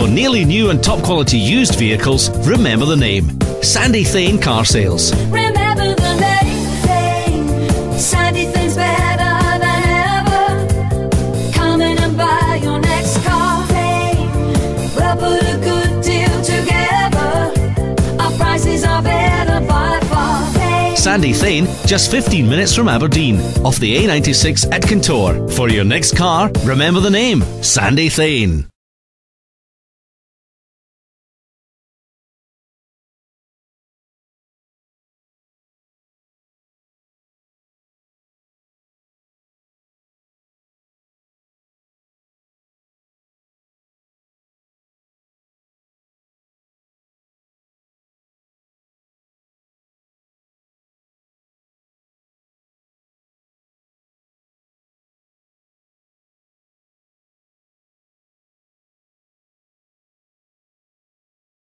For nearly new and top quality used vehicles, remember the name Sandy Thain Car Sales. Remember the name, Thain. Sandy Thain's better than ever. Come in and buy your next car. Thain. We'll put a good deal together. Our prices are better by far. Thain. Sandy Thain, just 15 minutes from Aberdeen, off the A96 at Kintore. For your next car, remember the name Sandy Thain.